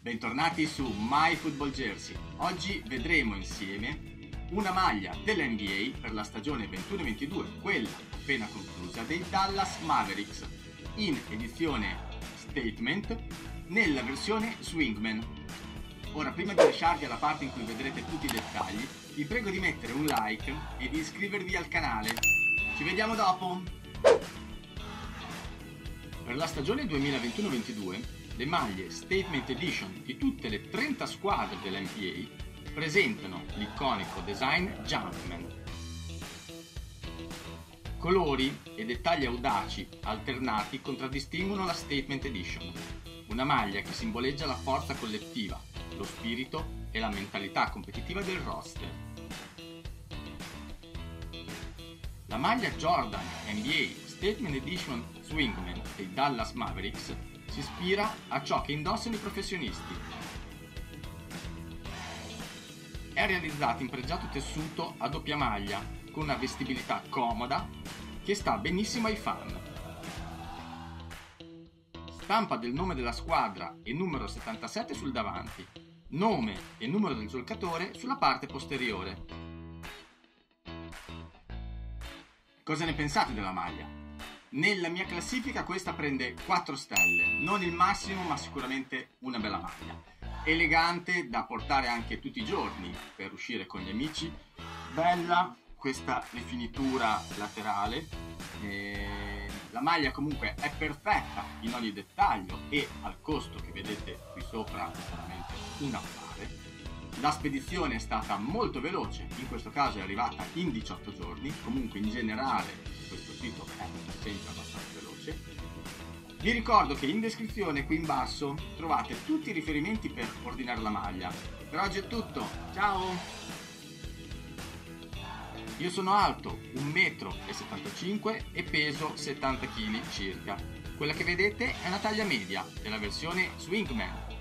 Bentornati su My Football Jersey. Oggi vedremo insieme una maglia dell'NBA per la stagione 21-22, quella appena conclusa, dei Dallas Mavericks, in edizione Statement, nella versione Swingman. Ora, prima di lasciarvi alla parte in cui vedrete tutti i dettagli, vi prego di mettere un like e di iscrivervi al canale. Ci vediamo dopo! Per la stagione 2021-22 le maglie Statement Edition di tutte le 30 squadre dell'NBA presentano l'iconico design Jumpman. Colori e dettagli audaci alternati contraddistinguono la Statement Edition, una maglia che simboleggia la forza collettiva, lo spirito e la mentalità competitiva del roster. La maglia Jordan NBA Statement Edition Swingman dei Dallas Mavericks si ispira a ciò che indossano i professionisti. È realizzata in pregiato tessuto a doppia maglia, con una vestibilità comoda che sta benissimo ai fan. Stampa del nome della squadra e numero 77 sul davanti, nome e numero del giocatore sulla parte posteriore. Cosa ne pensate della maglia? Nella mia classifica questa prende 4 stelle, non il massimo ma sicuramente una bella maglia. Elegante da portare anche tutti i giorni per uscire con gli amici, bella questa rifinitura laterale, e la maglia comunque è perfetta in ogni dettaglio e al costo che vedete qui sopra è veramente un affare. La spedizione è stata molto veloce, in questo caso è arrivata in 18 giorni, comunque in generale questo sito è sempre abbastanza veloce. Vi ricordo che in descrizione qui in basso trovate tutti i riferimenti per ordinare la maglia. Per oggi è tutto, ciao! Io sono alto 1,75 m e peso 70 kg circa. Quella che vedete è una taglia media della versione Swingman